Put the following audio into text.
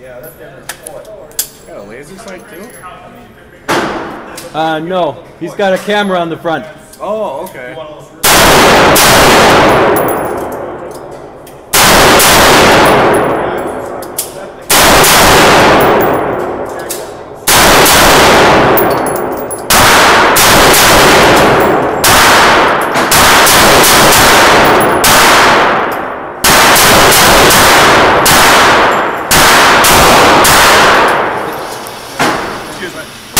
Yeah, that's different. Got a laser sight too? Uh, no, he's got a camera on the front. Oh, okay. One of those Excuse me.